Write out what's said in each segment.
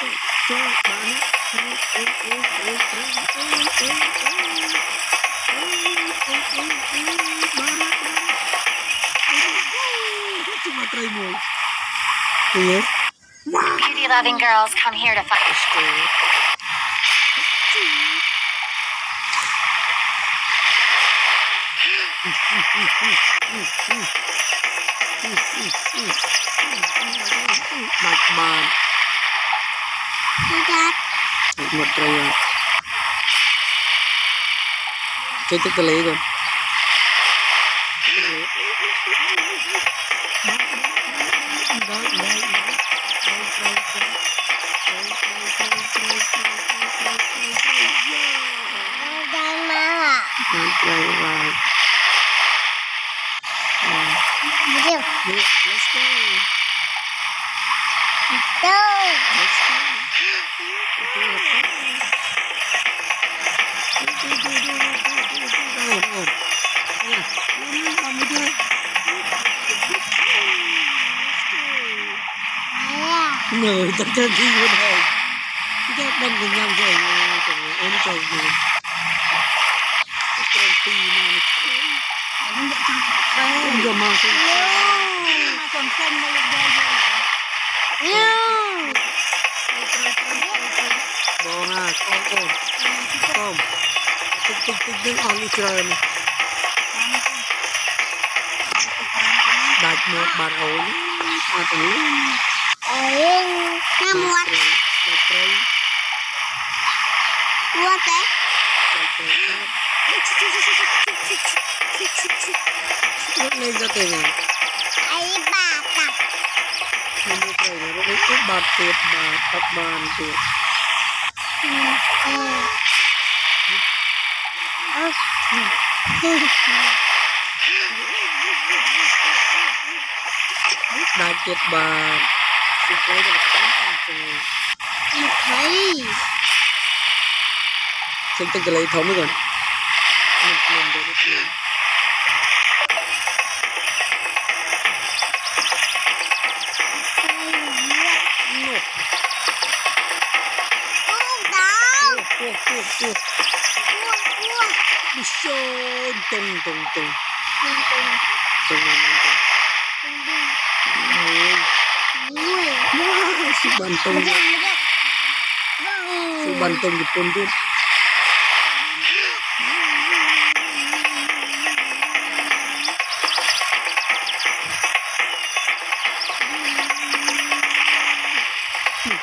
Beauty loving girls come here to fight. Like man. một rồi rồi Let's go. Let's go. Let's go. người ta chơi thi bên hồ chúng ta đâm cùng nhau rồi cùng ôm chồng rồi con phi mà nó nhận trong cà phê không giờ mà không mà còn xanh nó lên đây rồi បងណាអូនអូនអូនតិចតិចតិចនឹងអស់នេះច្រើនដាច់មកបាត់អូនអត់ទេអូណាមាត់ដាច់ត្រីមាត់ទេដាច់ត្រី lên cho tiền này ấy bà tập không biết rồi nó biết cái bà tiệt bà tập bàn tiệt bà tiệt bà thì thấy được tám trăm tiền thấy xin tôi lấy thống rồi belum belum belum Tuh, tuh, tuh. Bisa, tong, tong, tong. Tong, tong. Tong, tong. Wah, si bantung, bantung, bantung, bantung, bantung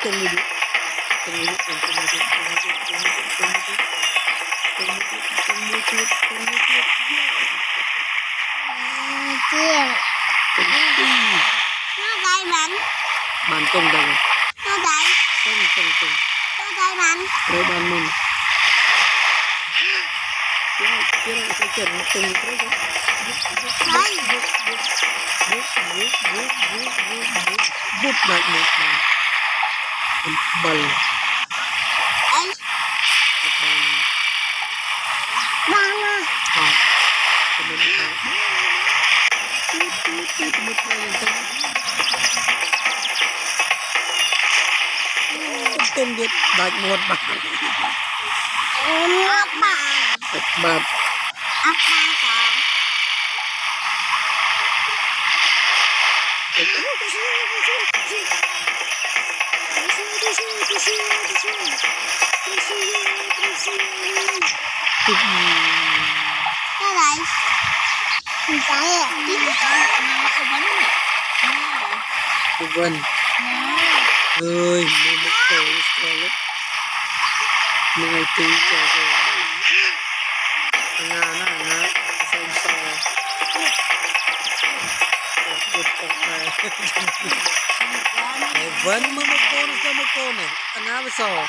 penyidik penyidik penyidik penyidik penyidik penyidik penyidik penyidik penyidik penyidik penyidik nó gây bệnh bệnh tung đây nó gây tung tung tung nó gây bệnh rồi bệnh mình kira kira kita cari tung terus rồi bút bút bút bút bút bút bút bút bút bút bút bút บอลไอ้บอลวางอะครับสมุนไพรตุ๊ดตุ๊ดตุ๊ดสมุนไพรจังเต็มเด็ดบาดหมดบาดเอ็มอับบาดบาดอับบาด tìm Đây này Tìm cái à Tìm cái Cô Vân. Ơi, mưa mất cầu cho lúc Mưa ngày tí cho rồi Nga. Nó là nga Xem sao Vân vẫn, mất cầu nó cho mất cầu này? Anh Nga với sao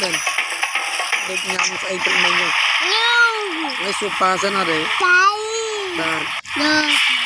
សិនដូចញ៉ាំស្អីទឹកមិញហ្នឹងញ៉ាំហើយស៊ុបប៉ាសិនអត់ទេចៃបាទដល់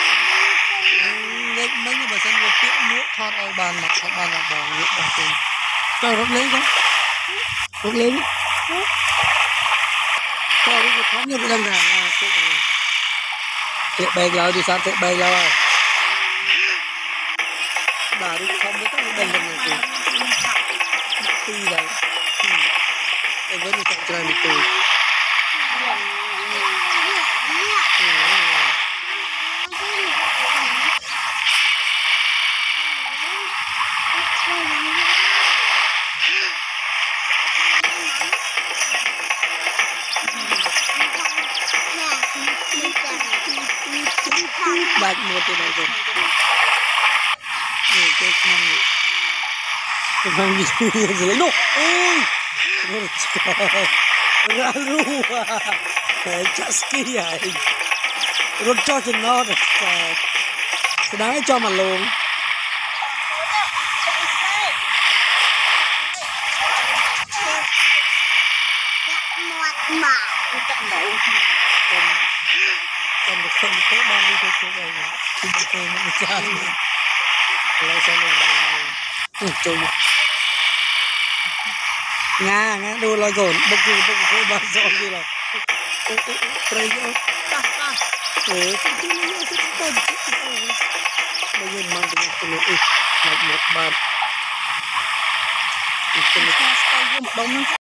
នមិនពិសេសតបថ្មីយកយកមិញបើសិនវាពាកមួកថតឲ្យបានមកថតបានមកបងយកបោះទៅទៅរត់លេងទៅរត់លេង có đi cái thắm như vậy đang là thiệt bèn lại đi sang thiệt bèn lại bà đi không biết cái đằng đằng này tuy là em vẫn đi chọn chơi từ bạch một cái này rồi người tôi không cái không đi rồi lấy nổ trời. Ra lu à. Cái chắc ski à rồi cho cho nó được cái đáng cho mà luôn តែមិនឃើញទេបាននេះទៅជុំអីពីទៅមិនចាស់ឥឡូវសិននេះជុំងាងាដូរលយកូនបុកគឺបុកគឺបានសងទីឡើយត្រីយកតោះតោះអឺទីនេះទៅទៅមកយើងមកទៅនេះអ៊ីមកមកបាទទីនេះស្គាល់យើងម្ដងហ្នឹង